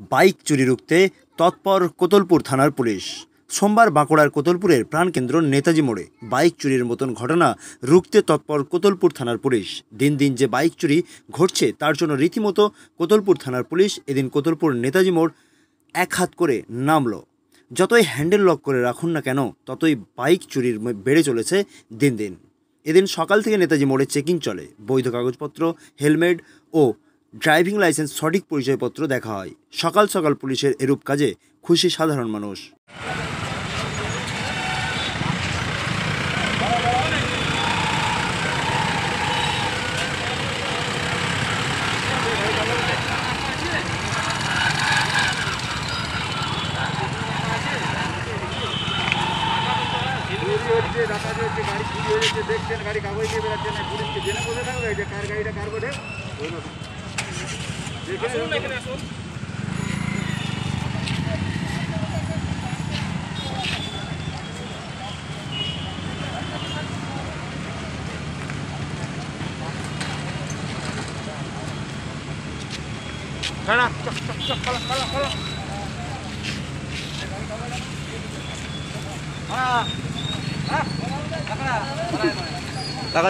Bike চুরি রুখতে তৎপর কোতলপুর থানার পুলিশ। সোমবার বাঁকুড়ার কোতলপুরের প্রাণকেন্দ্র নেতাজি মোড়ে বাইক চুরির মতন ঘটনা রুখতে তৎপর কোতলপুর থানার পুলিশ। দিন দিন যে বাইক চুরি ঘটছে তার জন্য রীতিমতো কোতলপুর থানার পুলিশ এদিন কোতলপুর নেতাজি মোড় এক হাত করে নামলো। যতই হ্যান্ডেল লক করে রাখুন না কেন, ততই বাইক চুরির বেড়ে চলেছে দিন দিন। এদিন সকাল থেকে নেতাজি মোড়ে চেকিং চলে। বৈধ কাগজপত্র, হেলমেট ও ড্রাইভিং লাইসেন্স সঠিক পরিচয়পত্র দেখা হয়। সকাল সকাল পুলিশের এরূপ কাজে খুশি সাধারণ মানুষ। দেখছেন গাড়ি কাগজ দিয়ে বেড়াচ্ছে না পুলিশকে জেনে বসে থাকবে, যে কার গাড়িটা, কার বটে দেখে টাকা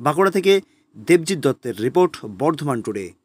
বাঁকুড়া থেকে দেবজিৎ দত্তের রিপোর্ট বর্ধমান টুডে।